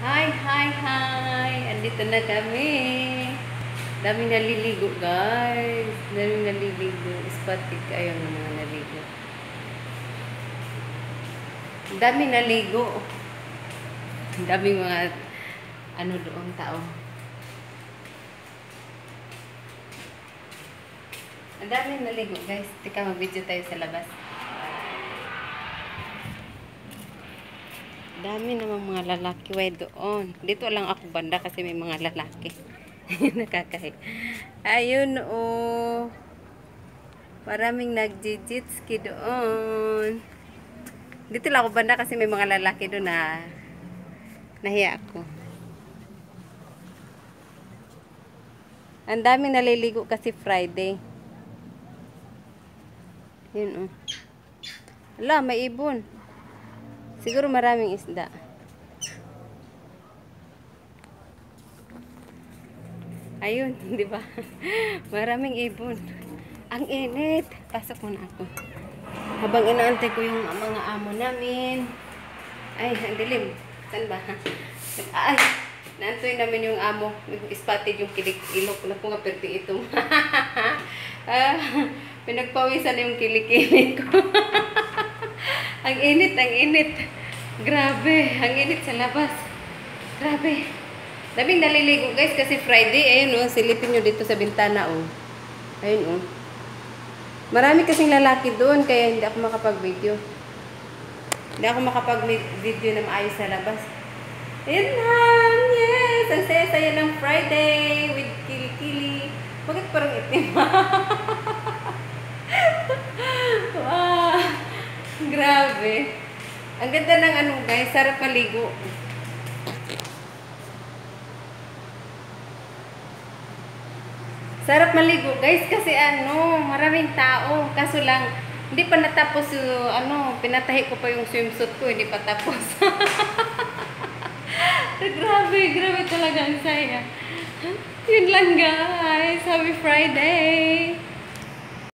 Hi, hi, hi! Andito na kami. Dami naliligo, guys. Dami naliligo. Spatik ayaw ng mga naligo. Dami naligo. Dami mga ano doon tao. Ang dami naligo, guys. Tika, mag-video tayo sa labas. Dami namang mga lalaki way doon. Dito lang ako banda kasi may mga lalaki. Nakakahi. Ayun oh. Maraming nagjijitski doon. Dito lang ako banda kasi may mga lalaki doon na nahiya ako. Ang daming naliligo kasi Friday. Yun oh. Ala, may ibon. Siguro maraming isda. Ayun, di ba? Maraming ibon. Ang init. Pasok muna ako. Habang inaantay ko yung mga amo namin. Ay, ang dilim. Saan ba? Ay, naantoy namin yung amo. Spotted yung kilik-ilok na po nga perti ito. ah, pinagpawisan yung kilikili ko. Init, ang init. Grabe, ang init sa labas. Grabe. Daming naliligo guys kasi Friday. Ayun oh, silipin nyo dito sa bintana oh. Ayun oh. Marami kasing lalaki doon kaya hindi ako makapag-video. Hindi ako makapag-video na maayos sa labas. Ayun lang! Yes! Ang saya-saya ng Friday with Kili-Kili. Bakit parang itim? Grabe. Ang ganda ng ano guys, sarap maligo. Sarap maligo guys kasi ano, maraming tao. Kaso lang, hindi pa natapos yung ano, pinatahi ko pa yung swimsuit ko, hindi pa tapos. grabe, grabe talaga ang saya. Yun lang guys. Happy Friday!